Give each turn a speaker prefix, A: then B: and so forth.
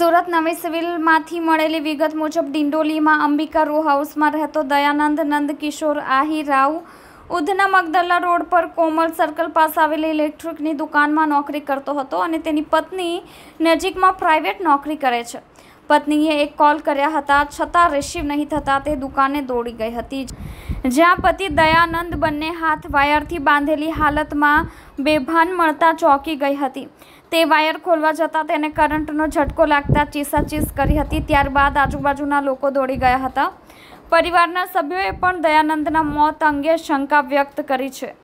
A: સુરત નવી સિવિલમાંથી મળેલી વિગત મુજબ ડિંડોલીમાં અંબિકા રો હાઉસમાં રહેતો દયાનંદ નંદકિશોર આહી રાવ ઉધના મગદલ્લા રોડ પર કોમલ સર્કલ પાસે આવેલી ઇલેક્ટ્રિકની દુકાનમાં નોકરી કરતો હતો અને તેની પત્ની નજીકમાં પ્રાઇવેટ નોકરી કરે છે. પત્નીએ એક કોલ કર્યા હતા, છતાં રિસીવ નહીં થતાં તે દુકાને દોડી ગઈ હતી. જ્યાં પતિ દયાનંદ બંને હાથ વાયરથી બાંધેલી હાલતમાં બેભાન મળતા ચોંકી ગઈ હતી. તે વાયર ખોલવા જતાં તેને કરંટનો ઝટકો લાગતા ચીસાચીસ કરી હતી, ત્યારબાદ આજુબાજુના લોકો દોડી ગયા હતા. પરિવારના સભ્યોએ પણ દયાનંદના મોત અંગે શંકા વ્યક્ત કરી છે.